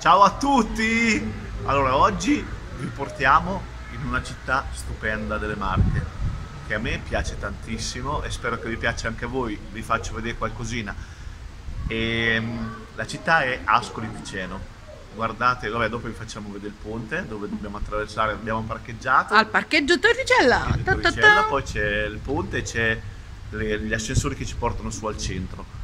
Ciao a tutti! Allora, oggi vi portiamo in una città stupenda delle Marche, che a me piace tantissimo e spero che vi piaccia anche a voi. Vi faccio vedere qualcosina. E, la città è Ascoli Piceno. Guardate, vabbè, dopo vi facciamo vedere il ponte dove dobbiamo attraversare, abbiamo parcheggiato. Al parcheggio Torricella. Torricella, poi c'è il ponte e c'è gli ascensori che ci portano su al centro.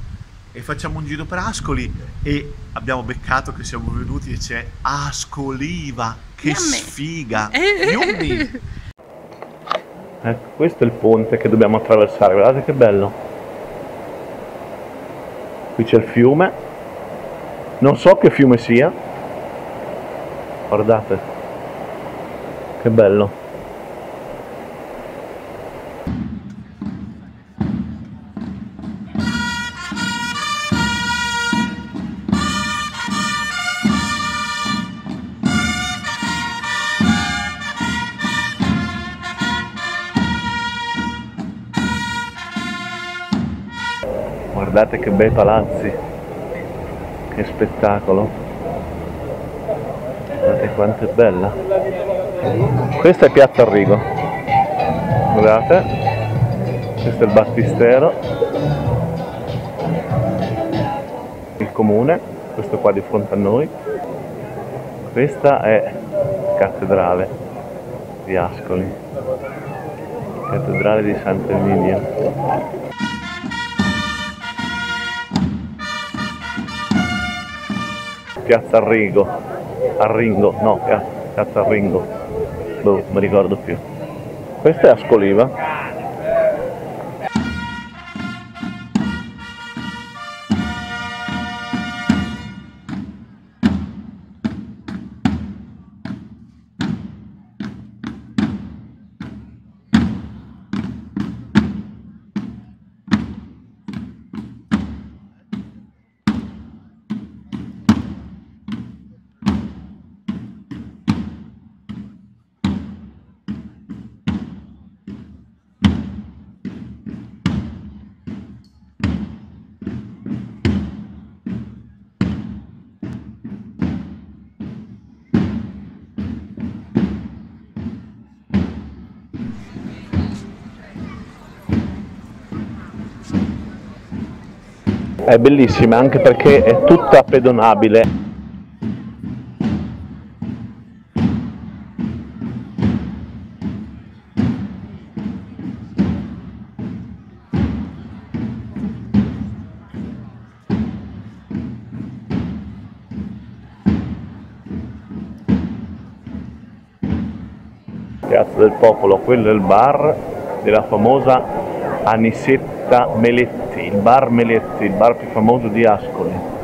E facciamo un giro per Ascoli e abbiamo beccato che siamo venuti e c'è Ascoliva. Che Yummy. sfiga! Yummy! Ecco, questo è il ponte che dobbiamo attraversare, guardate che bello. Qui c'è il fiume. Non so che fiume sia. Guardate. Che bello. Guardate che bei palazzi. Che spettacolo. Guardate quanto è bella. Questa è Piazza Arrigo. Guardate. Questo è il battistero. Il comune, questo qua di fronte a noi. Questa è cattedrale di Ascoli. Cattedrale di Sant'Emilia. Piazza Arrigo, Arringo, no, Pia- Piazza Arringo, boh, non mi ricordo più. Questa è Ascoliva. È bellissima anche perché è tutta pedonabile. Piazza del Popolo, quello è il bar della famosa Anisetta Meletti, il bar Meletti, il bar più famoso di Ascoli.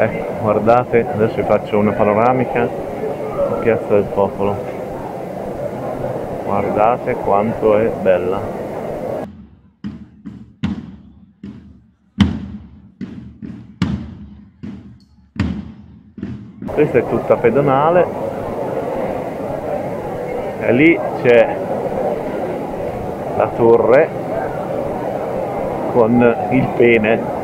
Ecco, guardate, adesso vi faccio una panoramica Piazza del Popolo. Guardate quanto è bella. Questa è tutta pedonale e lì c'è la torre con il pene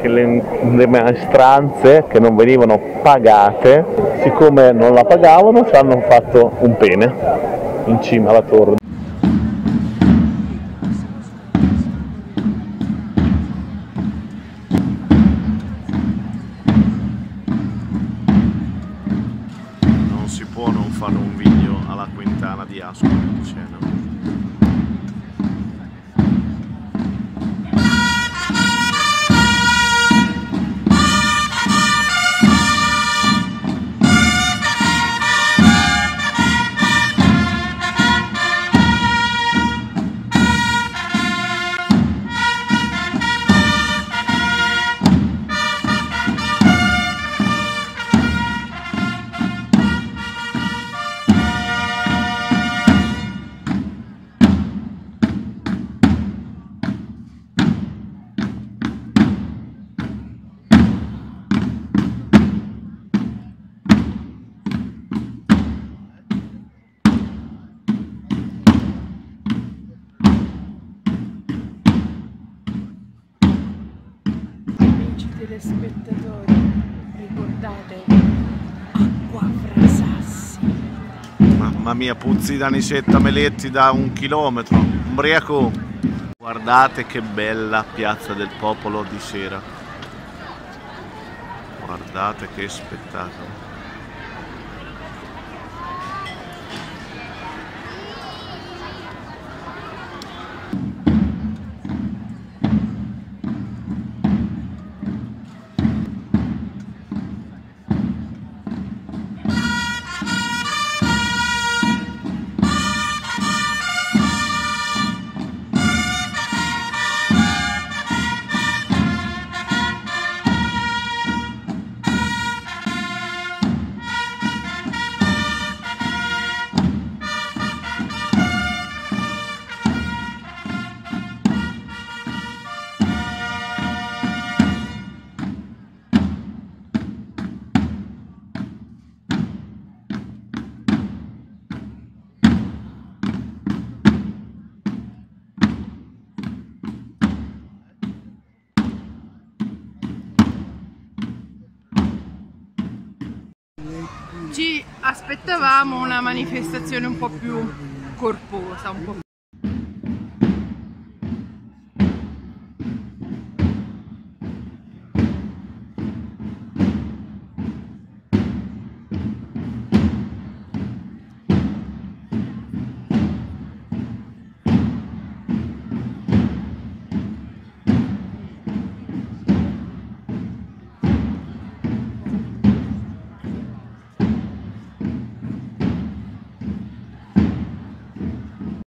che le, le maestranze che non venivano pagate, siccome non la pagavano, ci hanno fatto un pene in cima alla torre. Non si può non fare un video alla Quintana di Ascoli cena. Telespettatori, ricordate acqua frasassi. Mamma mia, puzzi da Nicetta Meletti da un chilometro. Umbriaco! Guardate che bella piazza del popolo di sera. Guardate che spettacolo. Aspettavamo una manifestazione un po' più corposa, un po'